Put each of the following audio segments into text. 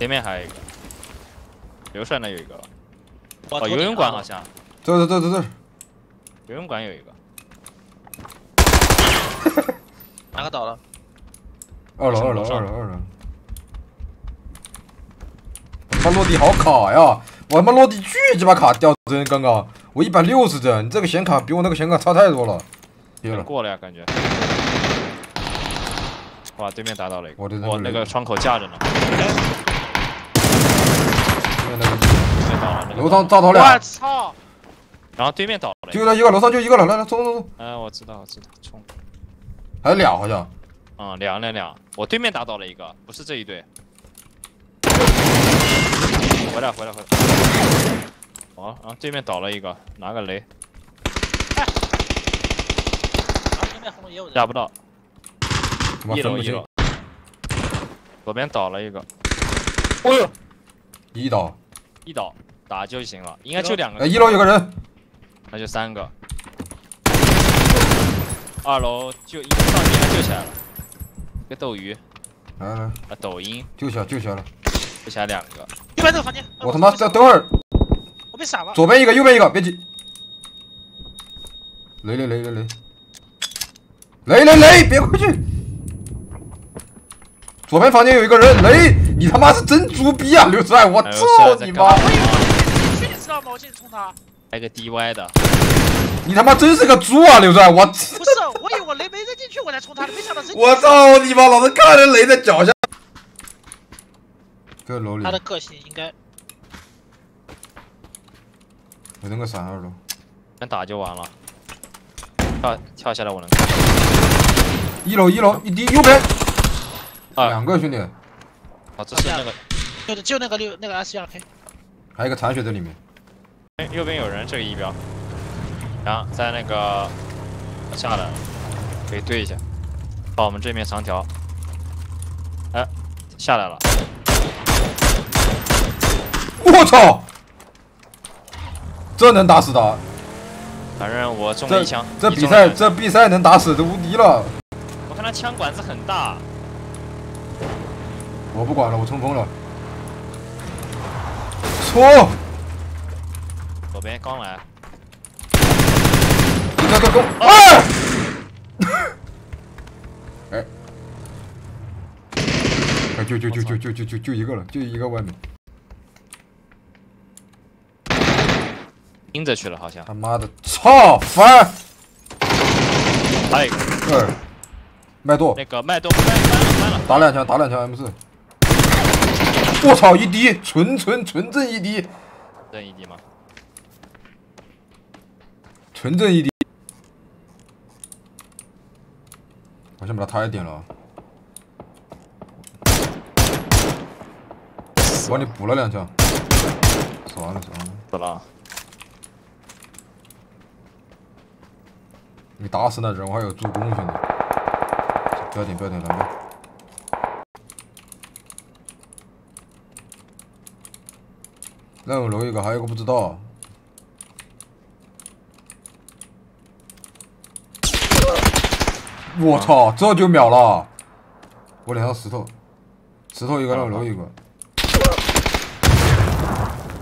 对面还有一个，刘帅那有一个，哦，我头顶游泳馆啊好像，这这这这这，游泳馆有一个，哪个倒了？二楼二楼二楼二楼。他妈落地好卡呀！我他妈落地巨鸡巴卡掉帧，刚刚。我一百六十帧，你这个显卡比我那个显卡差太多了。跌了，过了呀，感觉。哇，对面打倒了一个，我的那个雷我那个窗口架着呢，楼上倒了我炸头俩，操！然后对面倒了，就那一个，楼上就一个了，来来冲冲冲，哎，我知道我知道，冲，还有俩好像。嗯，两两两，我对面打倒了一个，不是这一队。回来回来回来，哦，然后对面倒了一个，拿个雷，然后对面红也有人。下不到，一楼一楼，，左边倒了一个，哦呦，一刀。一倒打就行了，应该就两个哎，，一楼有个人，那就三个。二楼就一上去应该救起来了，一个斗鱼来来来，啊，抖音救起来救起来了。救起来两个，右边这个房间。哎我他妈被等等会儿，我被闪了。左边一个，右边一个，别急。雷雷雷雷雷，雷雷雷，别过去。左边房间有一个人，雷，你他妈是真猪逼啊，刘帅，我操你妈！我以为我进去，你知道吗？我进去冲他。来个 DY 的，你他妈真是个猪啊，刘帅，我不是，我以为我雷没扔进去，我才冲他的，没想到真。我操你妈，老子看着雷在脚下。这楼里他的个性应该我扔个闪二楼，能打就完了。跳跳下来我能看，一楼一楼一滴右边啊，两个兄弟，哦，这是那个就就那个六那个 S 二 K，还有一个残血在里面。哎右边有人，这个仪表，然后在那个下来，可以对一下，把我们这面长条，哎，下来了，我操！这能打死他？反正我中了一枪，这比赛这比赛能打死都无敌了。我看他枪管子很大，我不管了，我冲锋了。错！左边刚来，你这个攻！哎！哎！哎，就就就就就就就就一个了，就一个外面。盯着去了好像，他妈的，操！烦还有一个二，麦垛那个脉动翻了翻了翻了，打两枪，打两枪 M 四。我操！一滴，纯纯纯正一滴，正一滴吗？纯正一滴。我先把他太点了。我帮你补了两枪。算了算了，死了，你打死那人，我还有助攻，兄弟。不要点，不要点蓝标。那有楼一个，还有一个不知道。我操，这就秒了！我脸上石头，石头一个，那楼一个，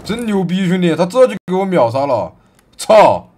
真牛逼，兄弟，他这就给我秒杀了！操！